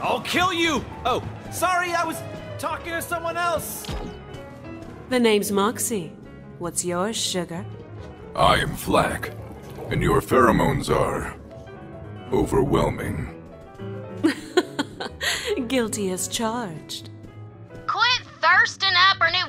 I'll kill you! Oh, sorry, I was talking to someone else. The name's Moxxi. What's yours, sugar? I am FL4K, and your pheromones are overwhelming. Guilty as charged. Quit thirsting up our new